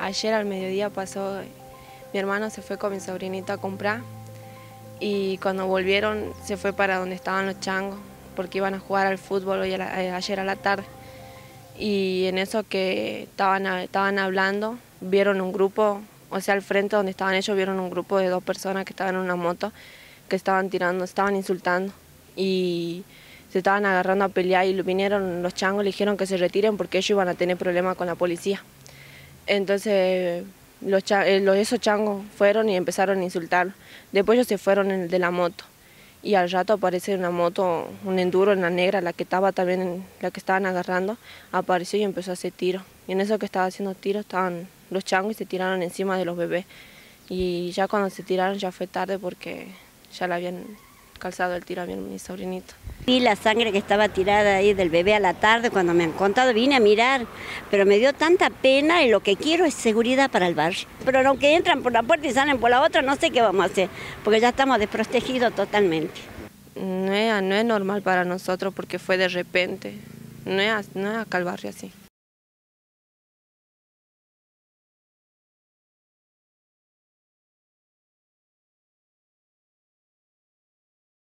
ayer al mediodía pasó, mi hermano se fue con mi sobrinito a comprar y cuando volvieron se fue para donde estaban los changos porque iban a jugar al fútbol eh, ayer a la tarde. Y en eso que estaban, estaban hablando, vieron un grupo, o sea, al frente donde estaban ellos, vieron un grupo de dos personas que estaban en una moto, que estaban tirando, estaban insultando. Y se estaban agarrando a pelear y vinieron los changos, le dijeron que se retiren porque ellos iban a tener problemas con la policía. Entonces los, eh, los, esos changos fueron y empezaron a insultar. Después ellos se fueron de la moto y al rato aparece una moto, un enduro, en la negra, la que estaba también, la que estaban agarrando, apareció y empezó a hacer tiro. Y en eso que estaba haciendo tiro estaban los changos y se tiraron encima de los bebés. Y ya cuando se tiraron ya fue tarde porque ya la habían calzado el tiro a mi, sobrinito. Vi la sangre que estaba tirada ahí del bebé a la tarde, cuando me han contado vine a mirar, pero me dio tanta pena y lo que quiero es seguridad para el barrio. Pero aunque entran por la puerta y salen por la otra, no sé qué vamos a hacer, porque ya estamos desprotegidos totalmente. No es, no es normal para nosotros porque fue de repente, no es, no es acá el barrio así.